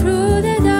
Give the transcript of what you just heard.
through the dark.